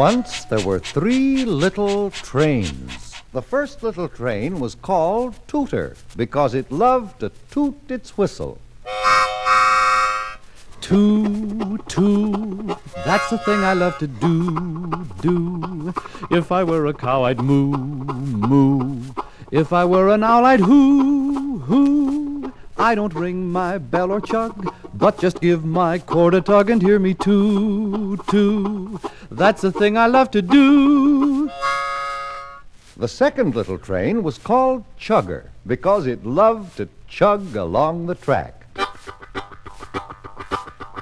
Once there were three little trains. The first little train was called Tooter because it loved to toot its whistle. Toot, toot, that's the thing I love to do, do. If I were a cow, I'd moo, moo. If I were an owl, I'd hoo, hoo. I don't ring my bell or chug, but just give my cord a tug and hear me toot, toot. That's the thing I love to do. The second little train was called Chugger because it loved to chug along the track.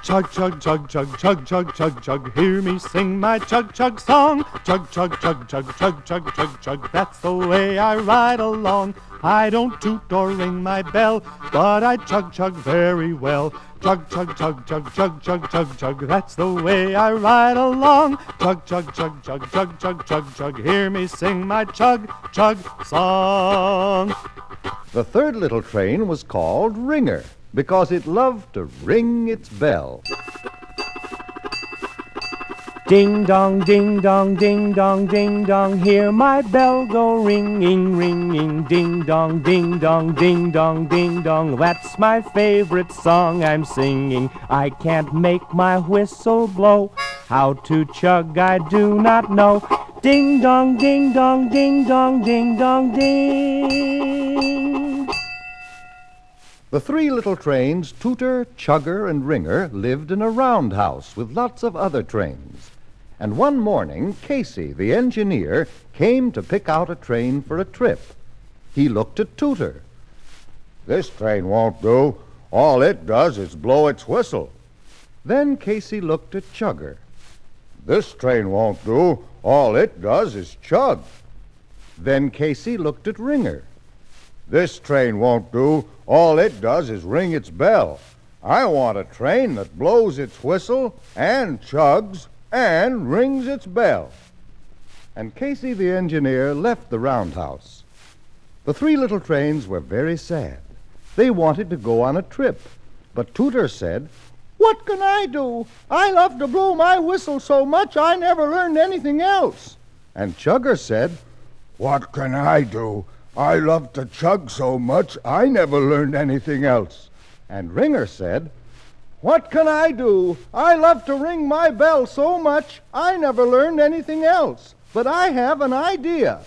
Chug, chug, chug, chug, chug, chug, chug, chug. Hear me sing my chug, chug song. Chug, chug, chug, chug, chug, chug, chug, chug. That's the way I ride along. I don't toot or ring my bell, but I chug, chug very well. Chug, chug, chug, chug, chug, chug, chug, chug. That's the way I ride along. Chug, chug, chug, chug, chug, chug, chug, chug. Hear me sing my chug, chug song. The third little train was called Ringer because it loved to ring its bell. Ding dong, ding dong, ding dong, ding dong, hear my bell go ringing, ringing. Ding dong, ding dong, ding dong, ding dong, that's my favorite song I'm singing. I can't make my whistle blow. How to chug I do not know. Ding dong, ding dong, ding dong, ding dong, ding. The three little trains, Tooter, Chugger, and Ringer, lived in a roundhouse with lots of other trains. And one morning, Casey, the engineer, came to pick out a train for a trip. He looked at Tooter. This train won't do. All it does is blow its whistle. Then Casey looked at Chugger. This train won't do. All it does is chug. Then Casey looked at Ringer. This train won't do. All it does is ring its bell. I want a train that blows its whistle and chugs and rings its bell. And Casey the engineer left the roundhouse. The three little trains were very sad. They wanted to go on a trip. But Tooter said, What can I do? I love to blow my whistle so much I never learned anything else. And Chugger said, What can I do? I love to chug so much I never learned anything else. And Ringer said, What can I do? I love to ring my bell so much I never learned anything else. But I have an idea.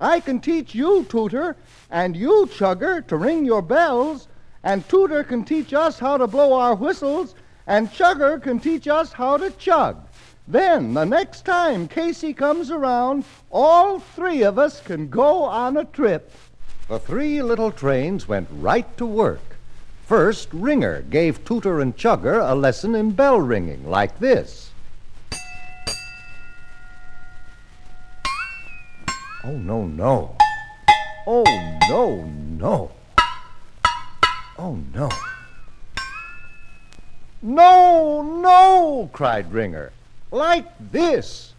I can teach you, Tooter, and you, Chugger, to ring your bells, and Tooter can teach us how to blow our whistles, and Chugger can teach us how to chug. Then, the next time Casey comes around, all three of us can go on a trip. The three little trains went right to work. First, Ringer gave Tooter and Chugger a lesson in bell ringing, like this. Oh, no, no. Oh, no, no. Oh, no. No, no, cried Ringer. Like this.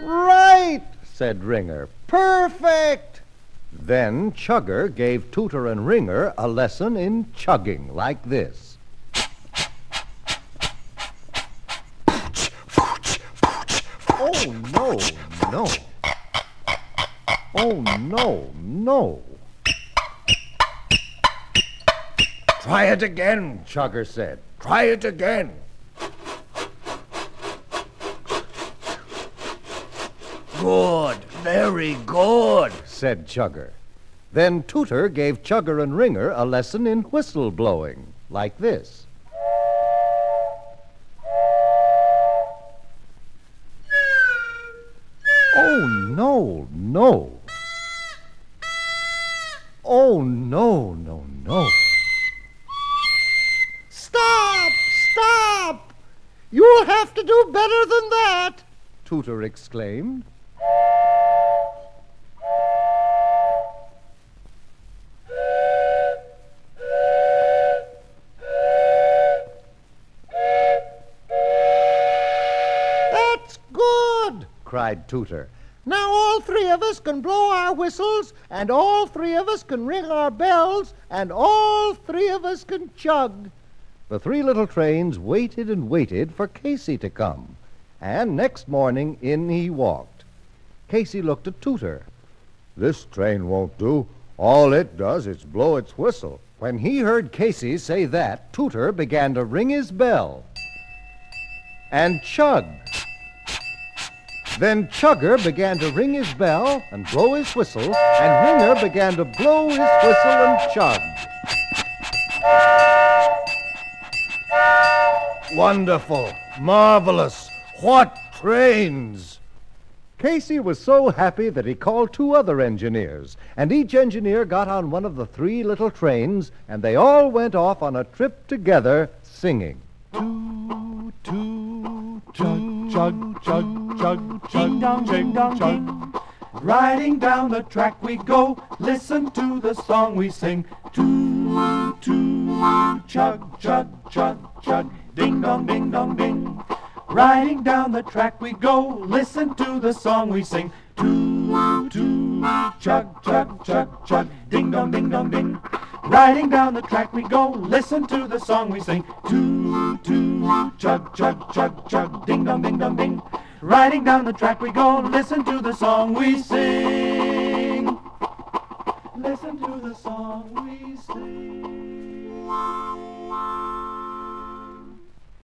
Right, said Ringer. Perfect. Then Chugger gave Tooter and Ringer a lesson in chugging, like this. Oh, no, no. Oh, no, no. Try it again, Chugger said. Try it again. Good, very good, said Chugger. Then Tooter gave Chugger and Ringer a lesson in whistle blowing, like this. Oh, no, no. Oh, no, no, no. Stop! Stop! You'll have to do better than that, Tooter exclaimed. That's good, cried Tooter. Now all all three of us can blow our whistles, and all three of us can ring our bells, and all three of us can chug. The three little trains waited and waited for Casey to come, and next morning in he walked. Casey looked at Tooter. This train won't do. All it does is blow its whistle. When he heard Casey say that, Tooter began to ring his bell and chug. Then Chugger began to ring his bell and blow his whistle, and Ringer began to blow his whistle and chug. Wonderful. Marvelous. What trains! Casey was so happy that he called two other engineers, and each engineer got on one of the three little trains, and they all went off on a trip together singing. Toot, toot, chug, chug, chug, chug, Ding dong, ding dong, ding. Riding down the track we go. Listen to the song we sing. Toot, toot, chug, chug, chug, chug. Ding dong, ding dong, ding. Riding down the track we go. Listen to the song we sing. Toot, toot, chug, chug, chug, chug. Ding dong, ding dong, ding. Riding down the track we go. Listen to the song we sing. Toot, toot, chug, chug, chug, chug. Ding dong, ding dong, ding. Riding down the track we go. Listen to the song we sing. Listen to the song we sing.